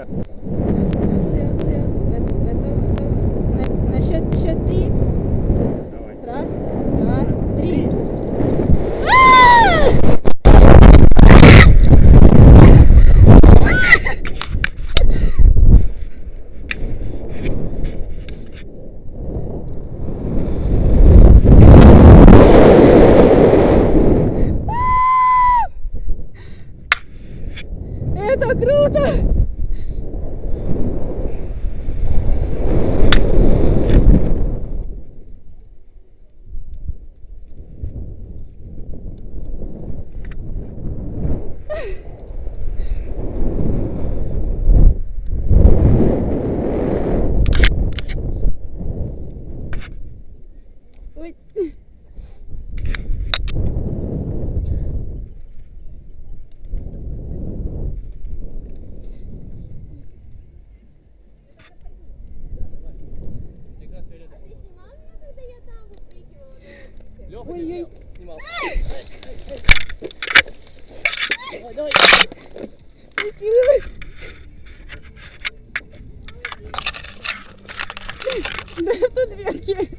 Как? Все, все, готово, готово. На, на счет, счет три. Давай. Раз, два, три. Это круто! Ой. Лёха, Ой-ой. снимал. Спасибо. Да, тут ветки.